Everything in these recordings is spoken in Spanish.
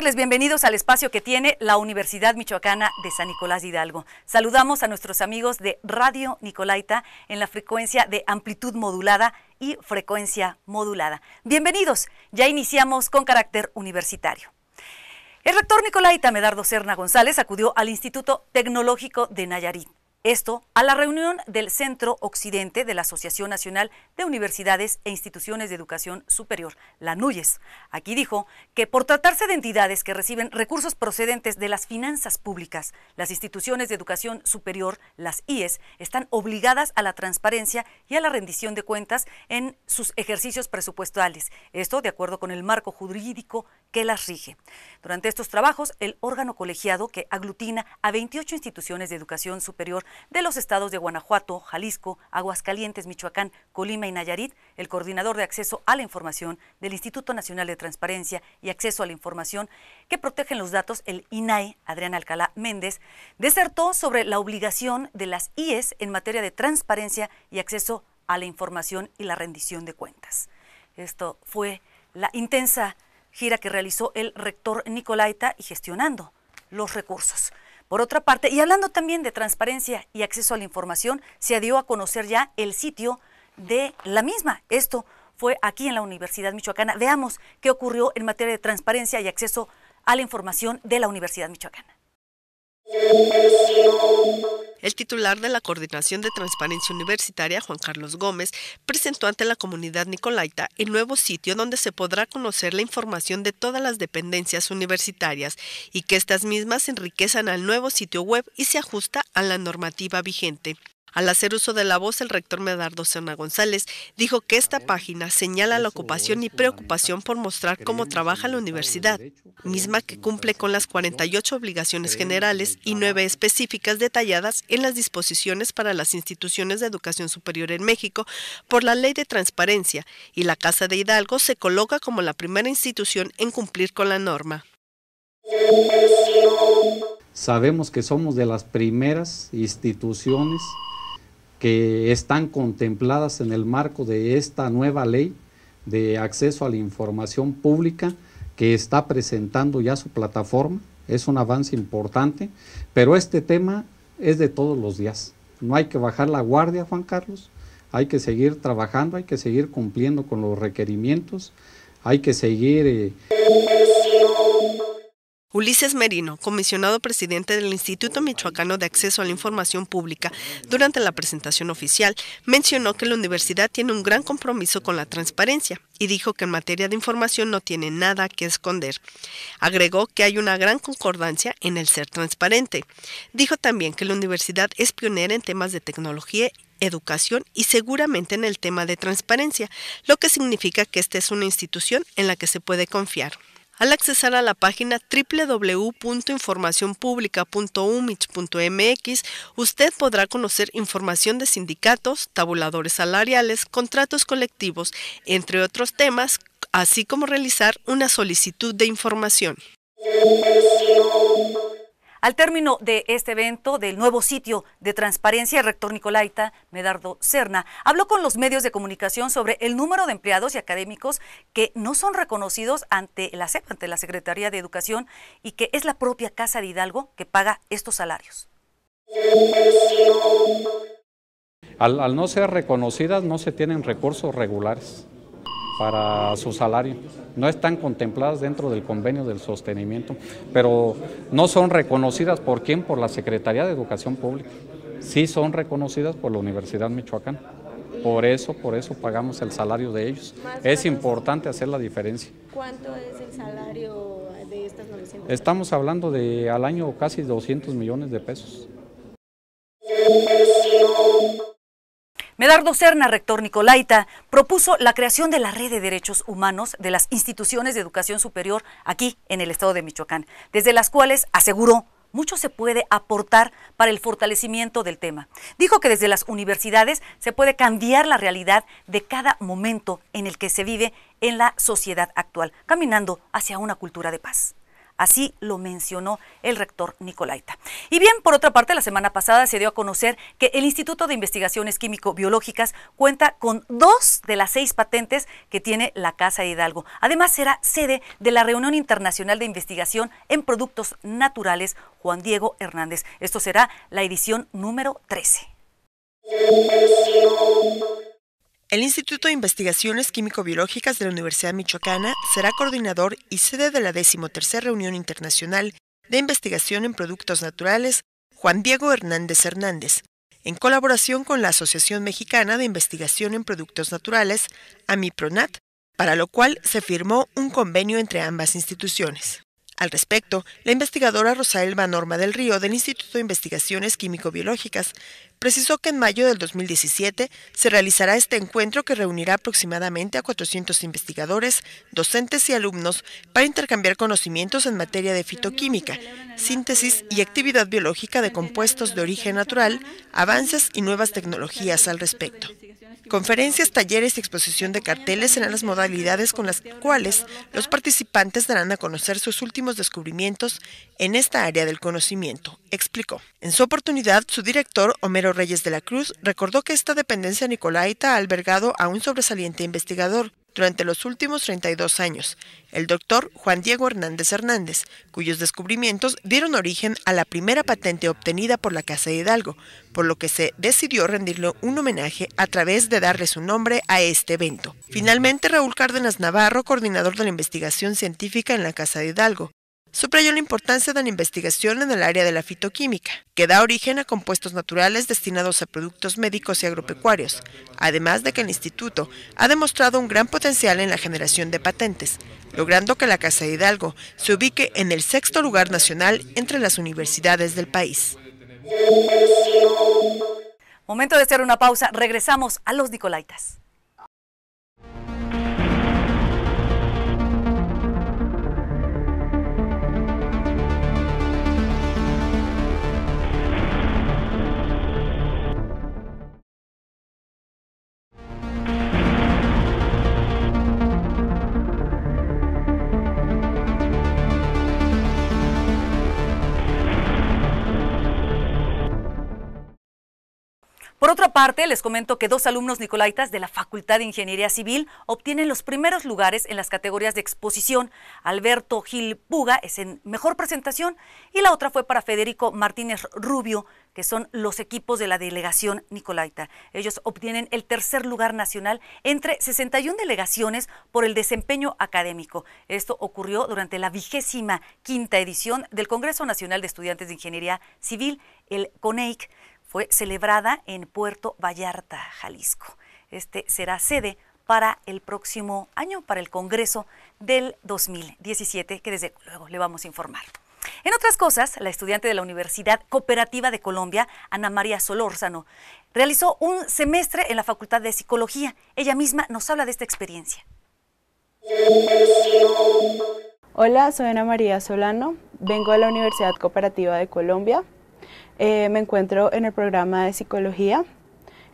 Bienvenidos al espacio que tiene la Universidad Michoacana de San Nicolás de Hidalgo. Saludamos a nuestros amigos de Radio Nicolaita en la frecuencia de amplitud modulada y frecuencia modulada. Bienvenidos. Ya iniciamos con carácter universitario. El rector Nicolaita Medardo Serna González acudió al Instituto Tecnológico de Nayarit esto a la reunión del Centro Occidente de la Asociación Nacional de Universidades e Instituciones de Educación Superior, la NUYES. Aquí dijo que por tratarse de entidades que reciben recursos procedentes de las finanzas públicas, las instituciones de educación superior, las IES, están obligadas a la transparencia y a la rendición de cuentas en sus ejercicios presupuestales. Esto de acuerdo con el marco jurídico que las rige. Durante estos trabajos, el órgano colegiado que aglutina a 28 instituciones de educación superior de los estados de Guanajuato, Jalisco, Aguascalientes, Michoacán, Colima y Nayarit, el coordinador de acceso a la información del Instituto Nacional de Transparencia y Acceso a la Información que protegen los datos, el INAE, Adrián Alcalá Méndez, desertó sobre la obligación de las IES en materia de transparencia y acceso a la información y la rendición de cuentas. Esto fue la intensa gira que realizó el rector Nicolaita y gestionando los recursos. Por otra parte, y hablando también de transparencia y acceso a la información, se dio a conocer ya el sitio de la misma. Esto fue aquí en la Universidad Michoacana. Veamos qué ocurrió en materia de transparencia y acceso a la información de la Universidad Michoacana. El titular de la Coordinación de Transparencia Universitaria, Juan Carlos Gómez, presentó ante la comunidad nicolaita el nuevo sitio donde se podrá conocer la información de todas las dependencias universitarias y que estas mismas enriquezan al nuevo sitio web y se ajusta a la normativa vigente. Al hacer uso de la voz, el rector Medardo Serna González dijo que esta página señala la ocupación y preocupación por mostrar cómo trabaja la universidad, misma que cumple con las 48 obligaciones generales y nueve específicas detalladas en las disposiciones para las instituciones de educación superior en México por la Ley de Transparencia, y la Casa de Hidalgo se coloca como la primera institución en cumplir con la norma. Sabemos que somos de las primeras instituciones que están contempladas en el marco de esta nueva ley de acceso a la información pública que está presentando ya su plataforma. Es un avance importante, pero este tema es de todos los días. No hay que bajar la guardia, Juan Carlos. Hay que seguir trabajando, hay que seguir cumpliendo con los requerimientos, hay que seguir... Eh, Ulises Merino, comisionado presidente del Instituto Michoacano de Acceso a la Información Pública, durante la presentación oficial, mencionó que la universidad tiene un gran compromiso con la transparencia y dijo que en materia de información no tiene nada que esconder. Agregó que hay una gran concordancia en el ser transparente. Dijo también que la universidad es pionera en temas de tecnología educación y seguramente en el tema de transparencia, lo que significa que esta es una institución en la que se puede confiar. Al accesar a la página www.informacionpublica.umich.mx, usted podrá conocer información de sindicatos, tabuladores salariales, contratos colectivos, entre otros temas, así como realizar una solicitud de información. Al término de este evento del nuevo sitio de transparencia, el rector Nicolaita Medardo Serna habló con los medios de comunicación sobre el número de empleados y académicos que no son reconocidos ante la SEP, ante la Secretaría de Educación, y que es la propia Casa de Hidalgo que paga estos salarios. Al, al no ser reconocidas, no se tienen recursos regulares para su salario. No están contempladas dentro del convenio del sostenimiento, pero no son reconocidas por quién, por la Secretaría de Educación Pública. Sí son reconocidas por la Universidad Michoacán. Por eso, por eso pagamos el salario de ellos. Es importante hacer la diferencia. ¿Cuánto es el salario de estas 900? Estamos hablando de al año casi 200 millones de pesos. Medardo Serna, rector Nicolaita, propuso la creación de la red de derechos humanos de las instituciones de educación superior aquí en el estado de Michoacán, desde las cuales aseguró mucho se puede aportar para el fortalecimiento del tema. Dijo que desde las universidades se puede cambiar la realidad de cada momento en el que se vive en la sociedad actual, caminando hacia una cultura de paz. Así lo mencionó el rector Nicolaita. Y bien, por otra parte, la semana pasada se dio a conocer que el Instituto de Investigaciones Químico-Biológicas cuenta con dos de las seis patentes que tiene la Casa de Hidalgo. Además, será sede de la reunión internacional de investigación en productos naturales Juan Diego Hernández. Esto será la edición número 13. El Instituto de Investigaciones Químico-Biológicas de la Universidad Michoacana será coordinador y sede de la decimotercera reunión internacional de investigación en productos naturales Juan Diego Hernández Hernández, en colaboración con la Asociación Mexicana de Investigación en Productos Naturales, AMIPRONAT, para lo cual se firmó un convenio entre ambas instituciones. Al respecto, la investigadora Rosaelba Norma del Río del Instituto de Investigaciones Químico-Biológicas precisó que en mayo del 2017 se realizará este encuentro que reunirá aproximadamente a 400 investigadores, docentes y alumnos para intercambiar conocimientos en materia de fitoquímica, síntesis y actividad biológica de compuestos de origen natural, avances y nuevas tecnologías al respecto. Conferencias, talleres y exposición de carteles serán las modalidades con las cuales los participantes darán a conocer sus últimos descubrimientos en esta área del conocimiento, explicó. En su oportunidad, su director, Homero Reyes de la Cruz, recordó que esta dependencia nicolaita ha albergado a un sobresaliente investigador, durante los últimos 32 años, el doctor Juan Diego Hernández Hernández, cuyos descubrimientos dieron origen a la primera patente obtenida por la Casa de Hidalgo, por lo que se decidió rendirle un homenaje a través de darle su nombre a este evento. Finalmente, Raúl Cárdenas Navarro, coordinador de la investigación científica en la Casa de Hidalgo, subrayó la importancia de la investigación en el área de la fitoquímica, que da origen a compuestos naturales destinados a productos médicos y agropecuarios, además de que el instituto ha demostrado un gran potencial en la generación de patentes, logrando que la Casa de Hidalgo se ubique en el sexto lugar nacional entre las universidades del país. Momento de hacer una pausa, regresamos a los Nicolaitas. Otra parte, les comento que dos alumnos nicolaitas de la Facultad de Ingeniería Civil obtienen los primeros lugares en las categorías de exposición. Alberto Gil Puga es en mejor presentación y la otra fue para Federico Martínez Rubio, que son los equipos de la delegación Nicolaita. Ellos obtienen el tercer lugar nacional entre 61 delegaciones por el desempeño académico. Esto ocurrió durante la vigésima quinta edición del Congreso Nacional de Estudiantes de Ingeniería Civil, el CONEIC fue celebrada en Puerto Vallarta, Jalisco. Este será sede para el próximo año, para el Congreso del 2017, que desde luego le vamos a informar. En otras cosas, la estudiante de la Universidad Cooperativa de Colombia, Ana María Solórzano, realizó un semestre en la Facultad de Psicología. Ella misma nos habla de esta experiencia. Hola, soy Ana María Solano, vengo de la Universidad Cooperativa de Colombia. Eh, me encuentro en el programa de psicología.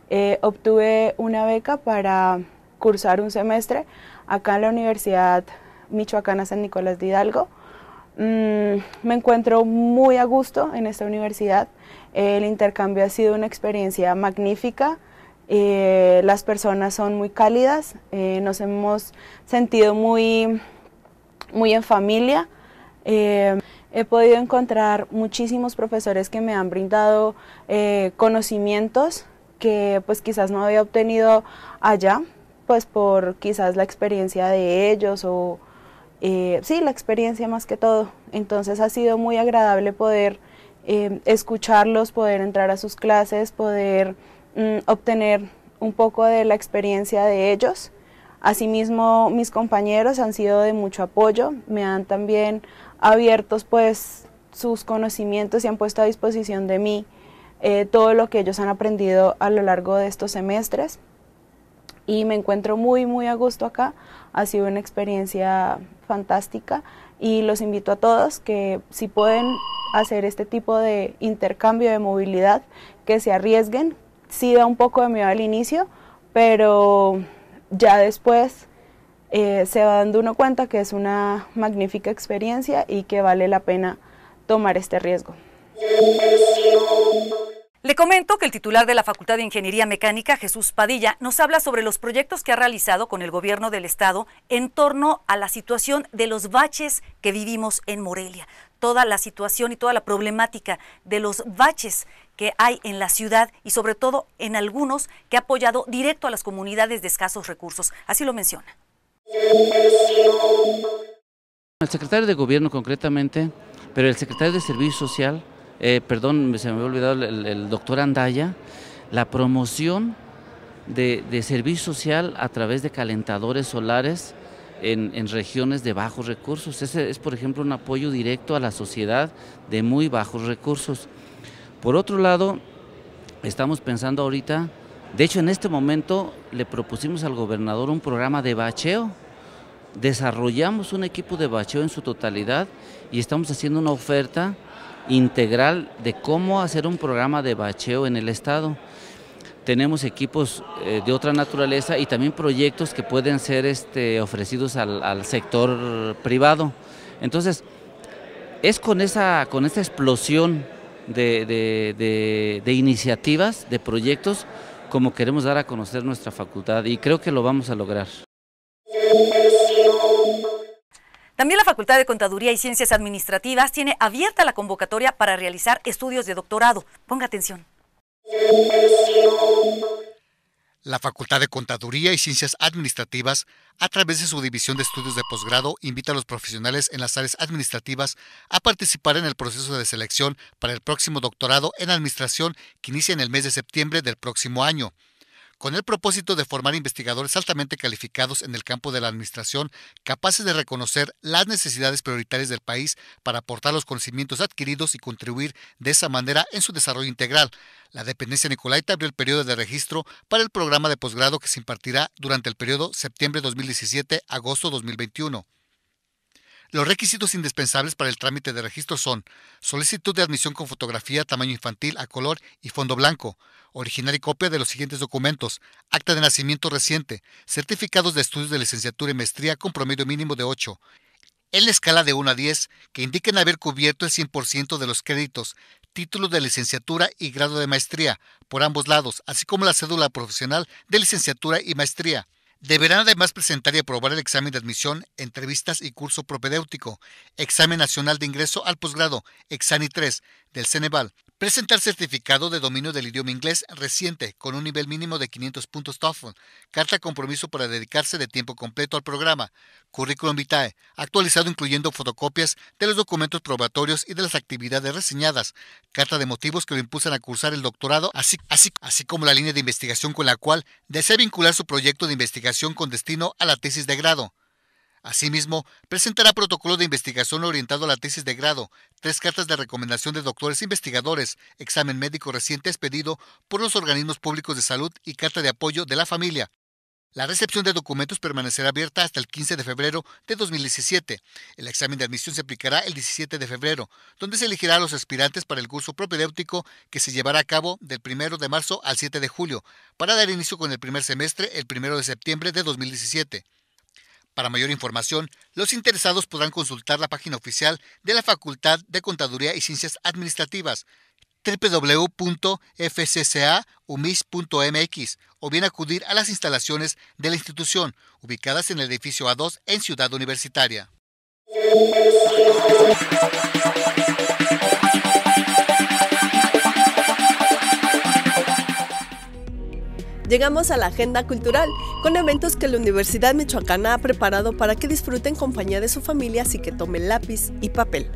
Eh, obtuve una beca para cursar un semestre acá en la Universidad Michoacana San Nicolás de Hidalgo. Mm, me encuentro muy a gusto en esta universidad. el intercambio ha sido una experiencia magnífica. Eh, las personas son muy cálidas. nos hemos sentido muy, muy en familia. He podido encontrar muchísimos profesores que me han brindado eh, conocimientos que pues quizás no había obtenido allá, pues por quizás la experiencia de ellos o eh, sí, la experiencia más que todo. Entonces ha sido muy agradable poder eh, escucharlos, poder entrar a sus clases, poder mm, obtener un poco de la experiencia de ellos. Asimismo, mis compañeros han sido de mucho apoyo, me han también abiertos pues sus conocimientos y han puesto a disposición de mí eh, todo lo que ellos han aprendido a lo largo de estos semestres. Y me encuentro muy muy a gusto acá, ha sido una experiencia fantástica y los invito a todos que si pueden hacer este tipo de intercambio de movilidad, que se arriesguen, sí da un poco de miedo al inicio, pero ya después eh, se va dando uno cuenta que es una magnífica experiencia y que vale la pena tomar este riesgo. Le comento que el titular de la Facultad de Ingeniería Mecánica, Jesús Padilla, nos habla sobre los proyectos que ha realizado con el gobierno del estado en torno a la situación de los baches que vivimos en Morelia. Toda la situación y toda la problemática de los baches que hay en la ciudad y sobre todo en algunos que ha apoyado directo a las comunidades de escasos recursos. Así lo menciona. El secretario de gobierno concretamente, pero el secretario de Servicio Social eh, perdón, se me había olvidado el, doctor Andaya, la promoción de, servicio social a través de calentadores solares en, regiones de bajos recursos. Ese es, por ejemplo, un apoyo directo a la sociedad de muy bajos recursos. Por otro lado, estamos pensando ahorita, de hecho en este momento le propusimos al gobernador un programa de bacheo. Desarrollamos un equipo de bacheo en su totalidad y estamos haciendo una oferta integral de cómo hacer un programa de bacheo en el Estado. Tenemos equipos eh, de otra naturaleza y también proyectos que pueden ser este, ofrecidos al, sector privado. Entonces, es con esa, con esa explosión de, de iniciativas, de proyectos, como queremos dar a conocer nuestra facultad y creo que lo vamos a lograr. También la Facultad de Contaduría y Ciencias Administrativas tiene abierta la convocatoria para realizar estudios de doctorado. Ponga atención. La Facultad de Contaduría y Ciencias Administrativas, a través de su división de estudios de posgrado, invita a los profesionales en las áreas administrativas a participar en el proceso de selección para el próximo doctorado en Administración que inicia en el mes de septiembre del próximo año con el propósito de formar investigadores altamente calificados en el campo de la administración, capaces de reconocer las necesidades prioritarias del país para aportar los conocimientos adquiridos y contribuir de esa manera en su desarrollo integral. La dependencia Nicolaita abrió el periodo de registro para el programa de posgrado que se impartirá durante el periodo septiembre 2017-agosto 2021. Los requisitos indispensables para el trámite de registro son solicitud de admisión con fotografía tamaño infantil a color y fondo blanco, original y copia de los siguientes documentos, acta de nacimiento reciente, certificados de estudios de licenciatura y maestría con promedio mínimo de 8, en la escala de 1 a 10, que indiquen haber cubierto el 100% de los créditos, títulos de licenciatura y grado de maestría, por ambos lados, así como la cédula profesional de licenciatura y maestría. Deberán además presentar y aprobar el examen de admisión, entrevistas y curso propedéutico, examen nacional de ingreso al posgrado, Exani 3, del Ceneval, Presentar certificado de dominio del idioma inglés reciente con un nivel mínimo de 500 puntos TOEFL. Carta compromiso para dedicarse de tiempo completo al programa. Currículum vitae, actualizado incluyendo fotocopias de los documentos probatorios y de las actividades reseñadas. Carta de motivos que lo impulsan a cursar el doctorado, así, así, así como la línea de investigación con la cual desea vincular su proyecto de investigación con destino a la tesis de grado. Asimismo, presentará protocolo de investigación orientado a la tesis de grado, tres cartas de recomendación de doctores investigadores, examen médico reciente expedido por los organismos públicos de salud y carta de apoyo de la familia. La recepción de documentos permanecerá abierta hasta el 15 de febrero de 2017. El examen de admisión se aplicará el 17 de febrero, donde se elegirá a los aspirantes para el curso propedéutico que se llevará a cabo del 1 de marzo al 7 de julio, para dar inicio con el primer semestre el 1 de septiembre de 2017. Para mayor información, los interesados podrán consultar la página oficial de la Facultad de Contaduría y Ciencias Administrativas www.fccaumis.mx o bien acudir a las instalaciones de la institución ubicadas en el edificio A2 en Ciudad Universitaria. Llegamos a la agenda cultural, con eventos que la Universidad Michoacana ha preparado para que disfruten compañía de su familia así que tomen lápiz y papel.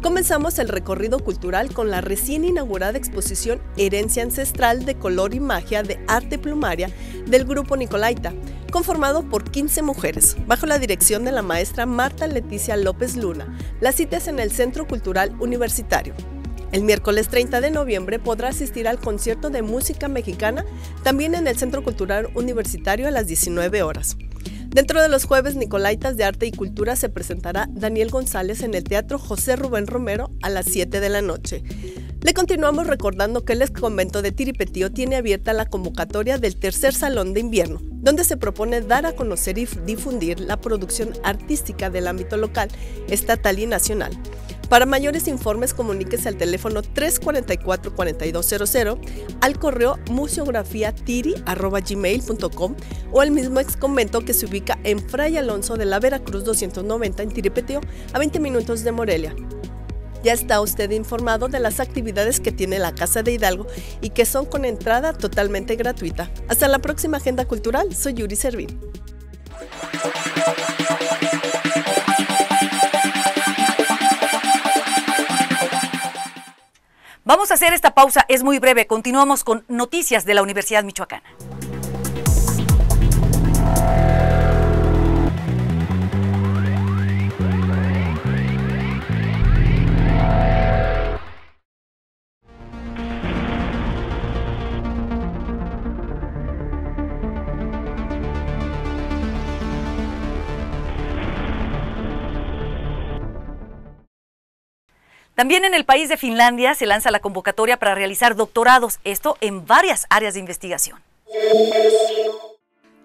Comenzamos el recorrido cultural con la recién inaugurada exposición Herencia Ancestral de Color y Magia de Arte Plumaria del Grupo Nicolaita, conformado por 15 mujeres, bajo la dirección de la maestra Marta Leticia López Luna. La cita es en el Centro Cultural Universitario. El miércoles 30 de noviembre podrá asistir al concierto de música mexicana también en el Centro Cultural Universitario a las 19 horas. Dentro de los jueves Nicolaitas de Arte y Cultura se presentará Daniel González en el Teatro José Rubén Romero a las 7 de la noche. Le continuamos recordando que el ex convento de Tiripetío tiene abierta la convocatoria del tercer salón de invierno, donde se propone dar a conocer y difundir la producción artística del ámbito local, estatal y nacional. Para mayores informes comuníquese al teléfono 344-4200, al correo museografiatiri.gmail.com o al mismo ex convento que se ubica en Fray Alonso de la Veracruz 290 en Tiripeteo, a 20 minutos de Morelia. Ya está usted informado de las actividades que tiene la Casa de Hidalgo y que son con entrada totalmente gratuita. Hasta la próxima Agenda Cultural, soy Yuri Servín. Vamos a hacer esta pausa, es muy breve. Continuamos con noticias de la Universidad Michoacana. También en el país de Finlandia se lanza la convocatoria para realizar doctorados, esto en varias áreas de investigación.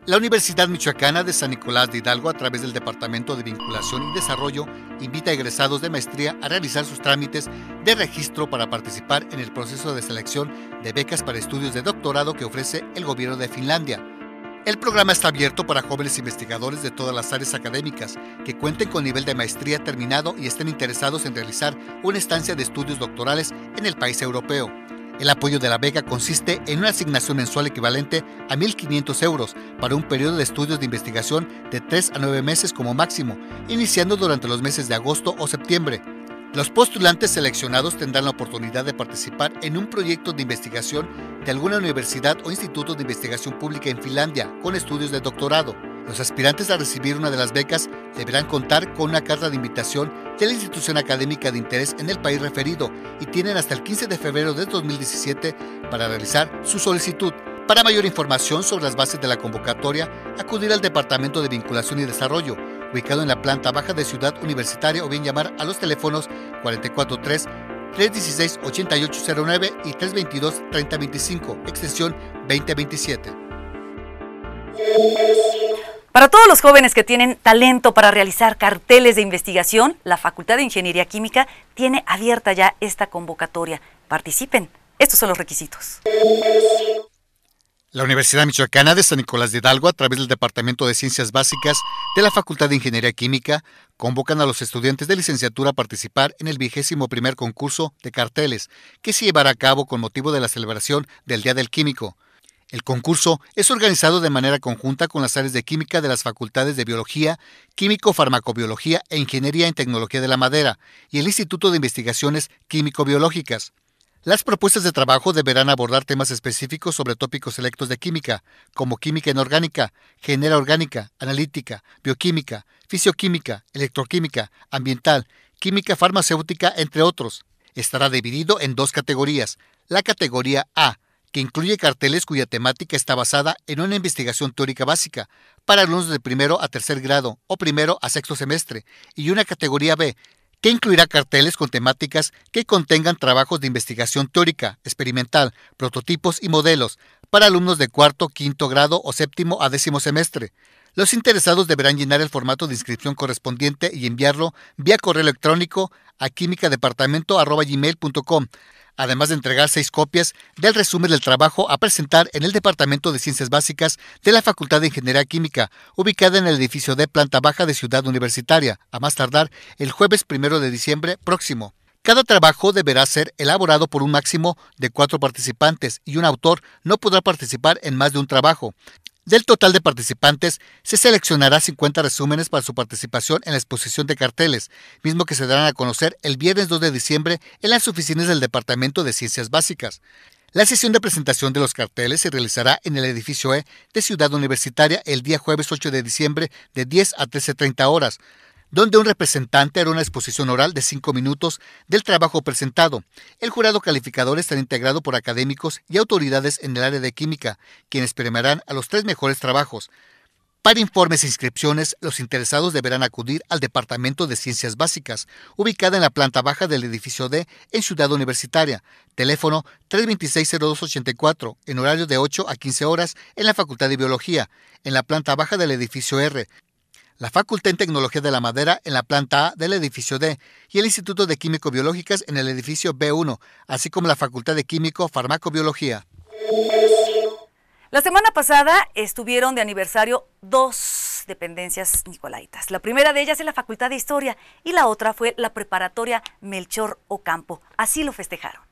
La Universidad Michoacana de San Nicolás de Hidalgo, a través del Departamento de Vinculación y Desarrollo, invita a egresados de maestría a realizar sus trámites de registro para participar en el proceso de selección de becas para estudios de doctorado que ofrece el gobierno de Finlandia. El programa está abierto para jóvenes investigadores de todas las áreas académicas que cuenten con nivel de maestría terminado y estén interesados en realizar una estancia de estudios doctorales en el país europeo. El apoyo de la beca consiste en una asignación mensual equivalente a 1.500 euros para un periodo de estudios de investigación de 3 a 9 meses como máximo, iniciando durante los meses de agosto o septiembre. Los postulantes seleccionados tendrán la oportunidad de participar en un proyecto de investigación de alguna universidad o instituto de investigación pública en Finlandia con estudios de doctorado. Los aspirantes a recibir una de las becas deberán contar con una carta de invitación de la institución académica de interés en el país referido y tienen hasta el 15 de febrero de 2017 para realizar su solicitud. Para mayor información sobre las bases de la convocatoria, acudir al Departamento de Vinculación y Desarrollo ubicado en la planta baja de Ciudad Universitaria o bien llamar a los teléfonos 443 316 8809 y 322 3025, extensión 2027. Para todos los jóvenes que tienen talento para realizar carteles de investigación, la Facultad de Ingeniería Química tiene abierta ya esta convocatoria. Participen. Estos son los requisitos. La Universidad Michoacana de San Nicolás de Hidalgo, a través del Departamento de Ciencias Básicas de la Facultad de Ingeniería Química, convocan a los estudiantes de licenciatura a participar en el vigésimo primer concurso de carteles, que se llevará a cabo con motivo de la celebración del Día del Químico. El concurso es organizado de manera conjunta con las áreas de química de las facultades de Biología, Químico, Farmacobiología e Ingeniería en Tecnología de la Madera y el Instituto de Investigaciones Químico-Biológicas. Las propuestas de trabajo deberán abordar temas específicos sobre tópicos selectos de química, como química inorgánica, genera orgánica, analítica, bioquímica, fisioquímica, electroquímica, ambiental, química farmacéutica, entre otros. Estará dividido en dos categorías. La categoría A, que incluye carteles cuya temática está basada en una investigación teórica básica para alumnos de primero a tercer grado o primero a sexto semestre, y una categoría B, que incluirá carteles con temáticas que contengan trabajos de investigación teórica, experimental, prototipos y modelos para alumnos de cuarto, quinto grado o séptimo a décimo semestre. Los interesados deberán llenar el formato de inscripción correspondiente y enviarlo vía correo electrónico a químicadepartamento.gmail.com además de entregar seis copias del resumen del trabajo a presentar en el Departamento de Ciencias Básicas de la Facultad de Ingeniería Química, ubicada en el edificio de planta baja de Ciudad Universitaria, a más tardar el jueves primero de diciembre próximo. Cada trabajo deberá ser elaborado por un máximo de cuatro participantes y un autor no podrá participar en más de un trabajo. Del total de participantes, se seleccionará 50 resúmenes para su participación en la exposición de carteles, mismo que se darán a conocer el viernes 2 de diciembre en las oficinas del Departamento de Ciencias Básicas. La sesión de presentación de los carteles se realizará en el edificio E de Ciudad Universitaria el día jueves 8 de diciembre de 10 a 13.30 horas donde un representante hará una exposición oral de cinco minutos del trabajo presentado. El jurado calificador estará integrado por académicos y autoridades en el área de química, quienes premiarán a los tres mejores trabajos. Para informes e inscripciones, los interesados deberán acudir al Departamento de Ciencias Básicas, ubicada en la planta baja del edificio D en Ciudad Universitaria. Teléfono 326-0284, en horario de 8 a 15 horas en la Facultad de Biología, en la planta baja del edificio R. La Facultad en Tecnología de la Madera en la planta A del edificio D y el Instituto de Químico Biológicas en el edificio B1, así como la Facultad de Químico Farmacobiología. La semana pasada estuvieron de aniversario dos dependencias nicolaitas. La primera de ellas es la Facultad de Historia y la otra fue la preparatoria Melchor Ocampo. Así lo festejaron.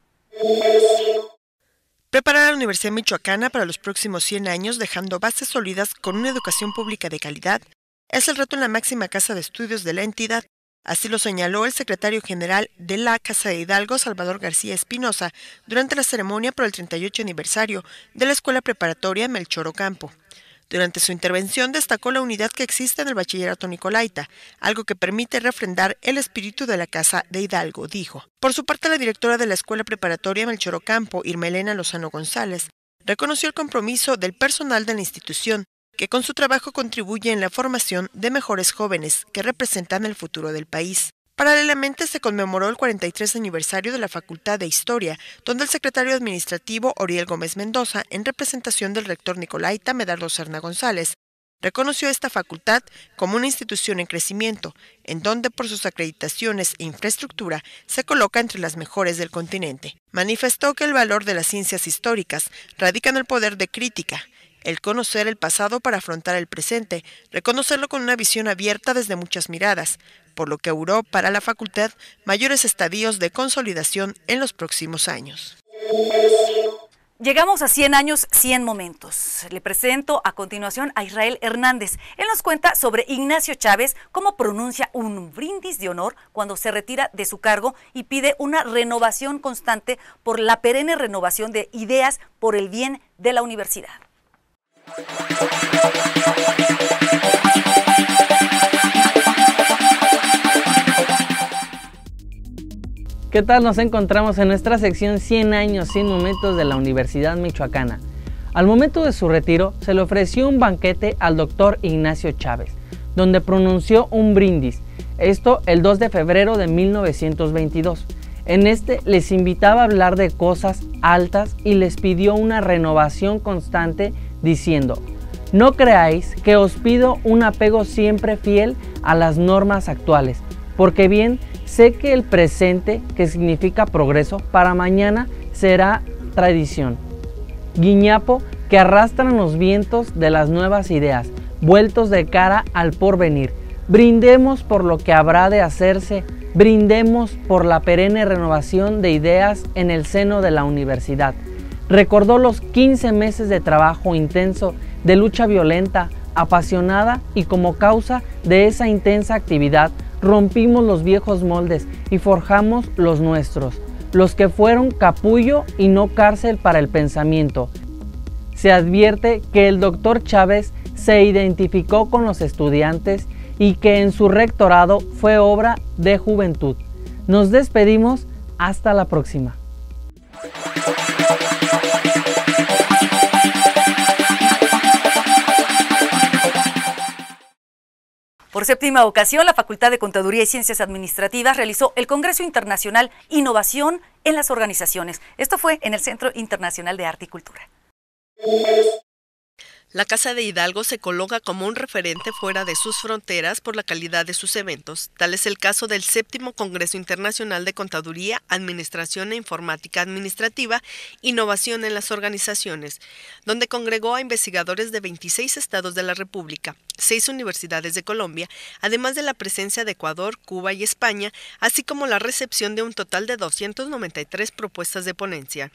Preparar a la Universidad Michoacana para los próximos 100 años dejando bases sólidas con una educación pública de calidad es el reto en la máxima casa de estudios de la entidad Así lo señaló el secretario general de la Casa de Hidalgo, Salvador García Espinosa, durante la ceremonia por el 38 aniversario de la Escuela Preparatoria Melchor Ocampo. Durante su intervención destacó la unidad que existe en el bachillerato Nicolaita, algo que permite refrendar el espíritu de la Casa de Hidalgo, dijo. Por su parte, la directora de la Escuela Preparatoria Melchor Ocampo, Irmelena Lozano González, reconoció el compromiso del personal de la institución que con su trabajo contribuye en la formación de mejores jóvenes que representan el futuro del país. Paralelamente se conmemoró el 43 aniversario de la Facultad de Historia, donde el secretario administrativo Oriel Gómez Mendoza, en representación del rector Nicolaita Medardo Serna González, reconoció esta facultad como una institución en crecimiento, en donde por sus acreditaciones e infraestructura se coloca entre las mejores del continente. Manifestó que el valor de las ciencias históricas radica en el poder de crítica, el conocer el pasado para afrontar el presente, reconocerlo con una visión abierta desde muchas miradas, por lo que auguró para la facultad mayores estadios de consolidación en los próximos años. Llegamos a 100 años, 100 momentos. Le presento a continuación a Israel Hernández. Él nos cuenta sobre Ignacio Chávez, cómo pronuncia un brindis de honor cuando se retira de su cargo y pide una renovación constante por la perenne renovación de ideas por el bien de la universidad. ¿Qué tal? Nos encontramos en nuestra sección 100 años, 100 momentos de la Universidad Michoacana. Al momento de su retiro, se le ofreció un banquete al doctor Ignacio Chávez, donde pronunció un brindis, esto el 2 de febrero de 1922. En este les invitaba a hablar de cosas altas y les pidió una renovación constante diciendo, no creáis que os pido un apego siempre fiel a las normas actuales, porque bien sé que el presente, que significa progreso, para mañana será tradición. Guiñapo que arrastran los vientos de las nuevas ideas, vueltos de cara al porvenir. Brindemos por lo que habrá de hacerse, brindemos por la perenne renovación de ideas en el seno de la universidad. Recordó los 15 meses de trabajo intenso, de lucha violenta, apasionada y como causa de esa intensa actividad rompimos los viejos moldes y forjamos los nuestros, los que fueron capullo y no cárcel para el pensamiento. Se advierte que el doctor Chávez se identificó con los estudiantes y que en su rectorado fue obra de juventud. Nos despedimos, hasta la próxima. Por séptima ocasión, la Facultad de Contaduría y Ciencias Administrativas realizó el Congreso Internacional Innovación en las Organizaciones. Esto fue en el Centro Internacional de Arte y Cultura. La Casa de Hidalgo se coloca como un referente fuera de sus fronteras por la calidad de sus eventos. Tal es el caso del séptimo Congreso Internacional de Contaduría, Administración e Informática Administrativa, Innovación en las Organizaciones, donde congregó a investigadores de 26 estados de la República, seis universidades de Colombia, además de la presencia de Ecuador, Cuba y España, así como la recepción de un total de 293 propuestas de ponencia.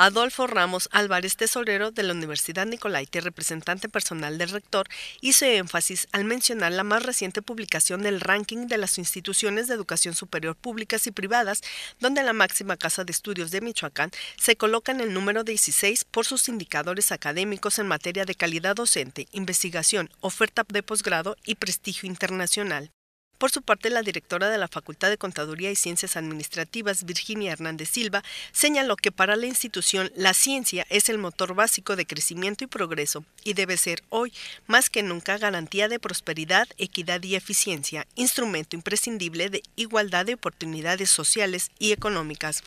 Adolfo Ramos Álvarez, tesorero de la Universidad Nicolaita y representante personal del rector, hizo énfasis al mencionar la más reciente publicación del ranking de las instituciones de educación superior públicas y privadas, donde la máxima casa de estudios de Michoacán se coloca en el número 16 por sus indicadores académicos en materia de calidad docente, investigación, oferta de posgrado y prestigio internacional. Por su parte, la directora de la Facultad de Contaduría y Ciencias Administrativas, Virginia Hernández Silva, señaló que para la institución la ciencia es el motor básico de crecimiento y progreso y debe ser hoy, más que nunca, garantía de prosperidad, equidad y eficiencia, instrumento imprescindible de igualdad de oportunidades sociales y económicas.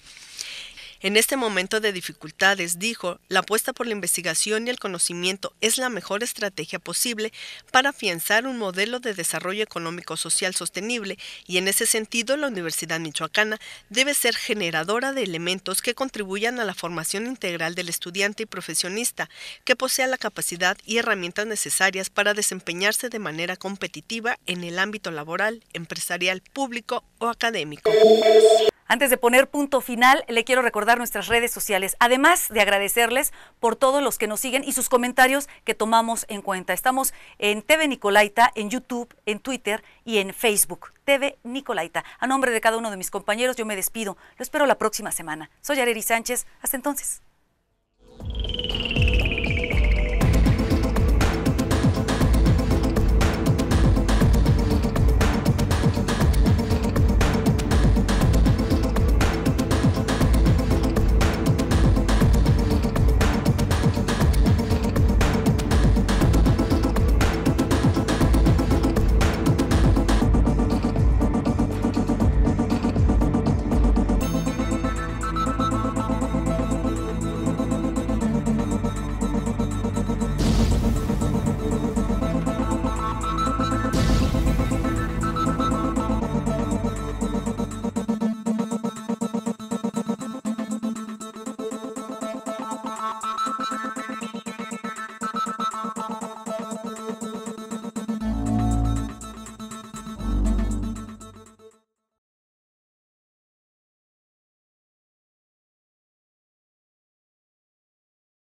En este momento de dificultades, dijo, la apuesta por la investigación y el conocimiento es la mejor estrategia posible para afianzar un modelo de desarrollo económico-social sostenible y en ese sentido la Universidad Michoacana debe ser generadora de elementos que contribuyan a la formación integral del estudiante y profesionista, que posea la capacidad y herramientas necesarias para desempeñarse de manera competitiva en el ámbito laboral, empresarial, público o académico. Antes de poner punto final, le quiero recordar nuestras redes sociales, además de agradecerles por todos los que nos siguen y sus comentarios que tomamos en cuenta. Estamos en TV Nicolaita, en YouTube, en Twitter y en Facebook. TV Nicolaita. A nombre de cada uno de mis compañeros, yo me despido. Lo espero la próxima semana. Soy Areri Sánchez. Hasta entonces.